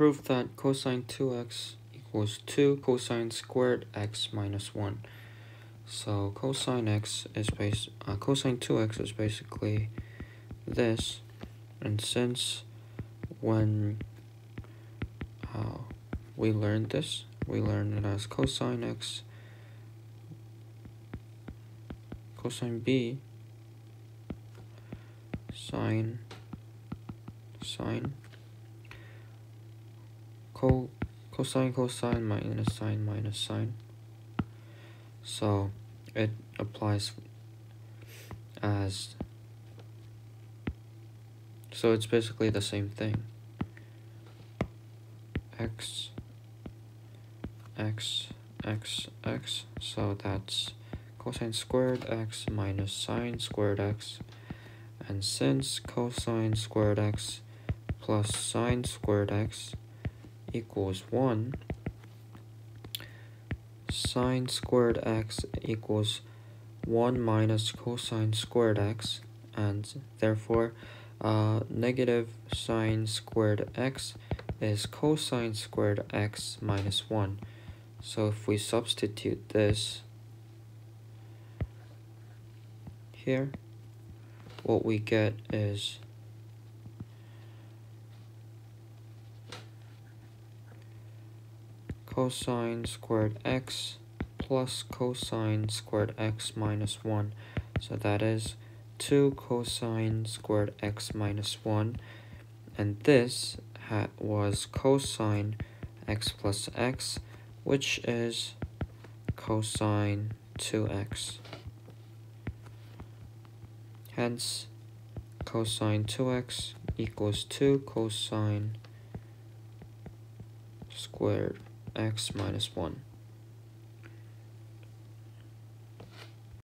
prove that cosine 2x equals 2 cosine squared x minus 1. So cosine x is base uh, cosine 2x is basically this and since when uh, we learned this we learned it as cosine x cosine b sine sine co cosine cosine minus sine minus sine. So it applies as so it's basically the same thing. X x x x so that's cosine squared x minus sine squared x. And since cosine squared x plus sine squared x equals 1 sine squared x equals 1 minus cosine squared x and therefore uh, negative sine squared x is cosine squared x minus 1 so if we substitute this here what we get is cosine squared x plus cosine squared x minus 1. So that is 2 cosine squared x minus 1. And this was cosine x plus x, which is cosine 2x. Hence, cosine 2x equals 2 cosine squared x minus 1.